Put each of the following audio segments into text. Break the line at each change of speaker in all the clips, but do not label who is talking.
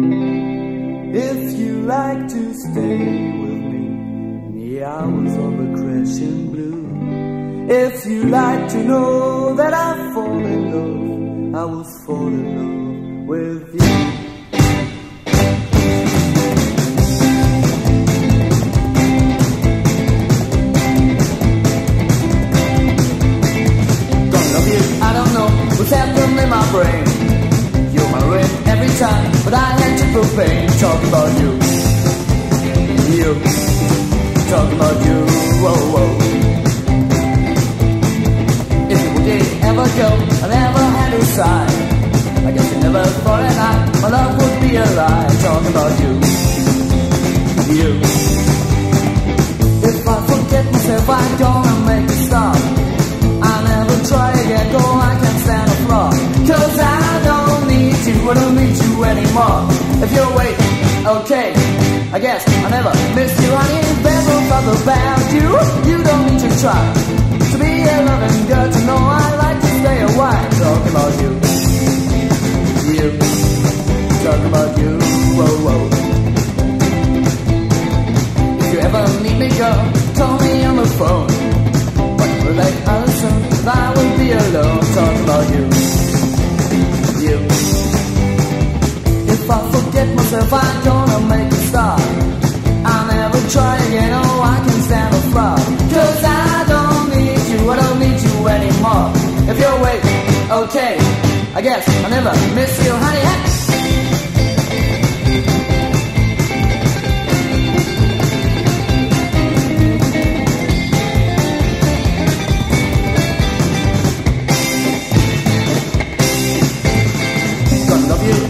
If you like to stay with me in the hours of a crashing blue, if you like to know that I fall in love, I will fall in love with you. What's happening in my brain. Time, but I had to propane. Talking about you, you, talking about you, whoa, whoa. If you did ever go, I never had to sigh. I guess you never thought that my love would be a lie. Talking about you, you. Don't need you anymore. If you're waiting, okay I guess I never miss you, honey Never thought about you, you don't need to try To be a loving girl, to know I like to stay a while. Talking about you. You. Talking about you, whoa, whoa. If you ever need me, girl, call me on the phone myself, I'm gonna make a start. I'll never try again, oh, I can stand a fraud. Cause I don't need you, I don't need you anymore. If you're waiting, okay, I guess I'll never miss you, honey. Hey.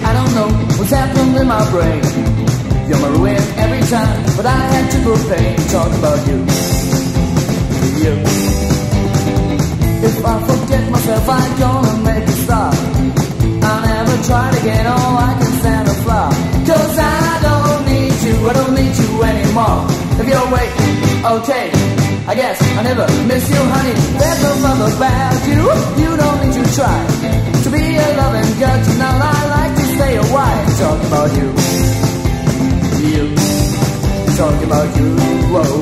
I don't know what's happened in my brain. You're my ruin every time, but I had to pain. Talk about you, you. If I forget myself, I'm gonna make a stop. I'll never try it again, oh, I can stand a flop. Cause I don't need you, I don't need you anymore. If you're waiting, okay, I guess I never miss you, honey. There's no love about you, you don't need to try. A while. Talk about you, you, talk about you, whoa.